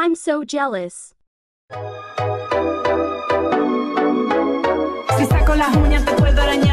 I'm so jealous. Si saco las uñas te puedo arañar.